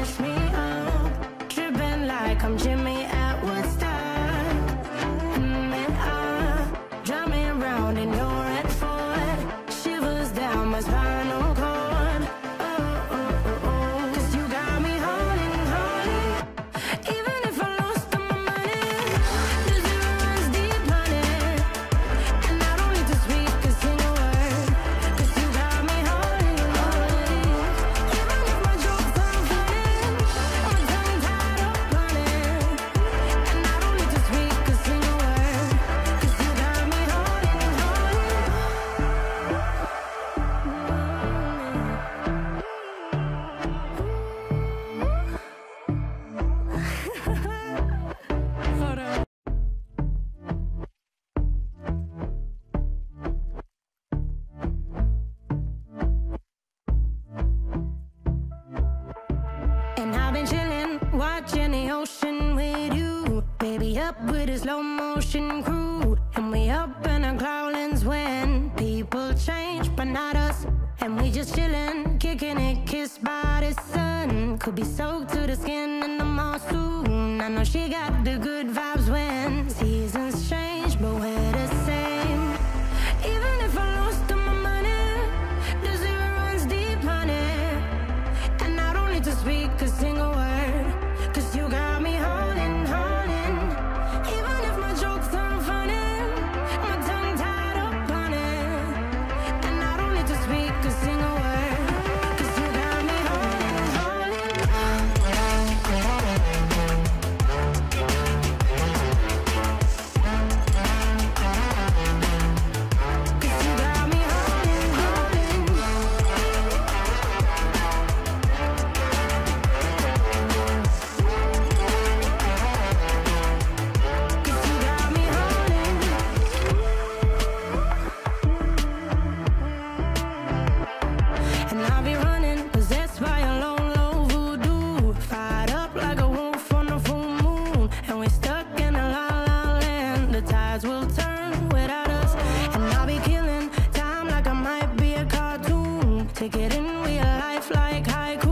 Tripping dripping like I'm Jimmy. up with a slow motion crew. And we up in our growlings when people change, but not us. And we just chillin', kicking it, kissed by the sun. Could be soaked to the skin in the moss soon. I know she got the good vibes when seasons change, but when 开。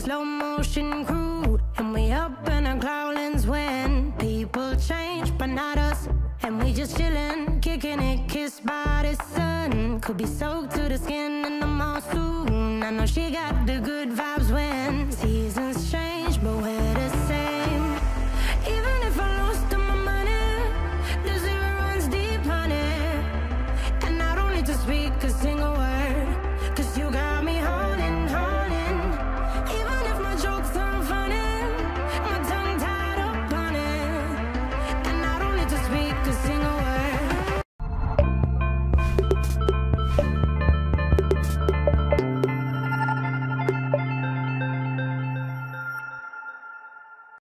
slow motion crew, and we up in our growlings when people change, but not us. And we just chillin', kicking it, kissed by the sun. Could be soaked to the skin in the moss soon. I know she got the good vibes when seasons change, but where does